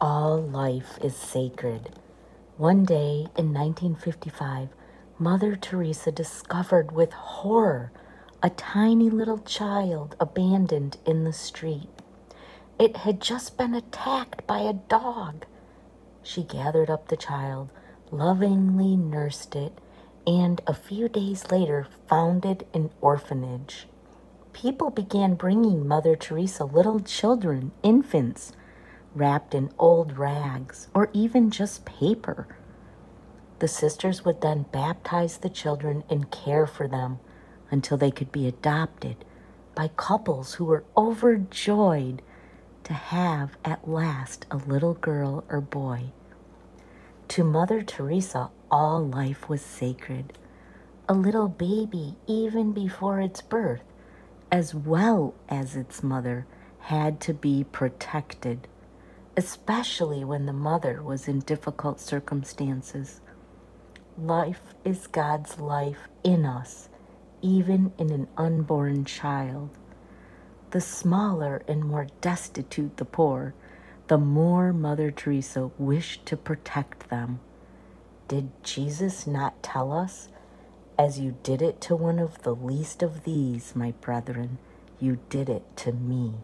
All life is sacred. One day in 1955, Mother Teresa discovered with horror a tiny little child abandoned in the street. It had just been attacked by a dog. She gathered up the child, lovingly nursed it, and a few days later founded an orphanage. People began bringing Mother Teresa little children, infants, wrapped in old rags or even just paper. The sisters would then baptize the children and care for them until they could be adopted by couples who were overjoyed to have at last a little girl or boy. To Mother Teresa, all life was sacred. A little baby, even before its birth, as well as its mother, had to be protected, especially when the mother was in difficult circumstances. Life is God's life in us, even in an unborn child. The smaller and more destitute the poor, the more Mother Teresa wished to protect them. Did Jesus not tell us, As you did it to one of the least of these, my brethren, you did it to me?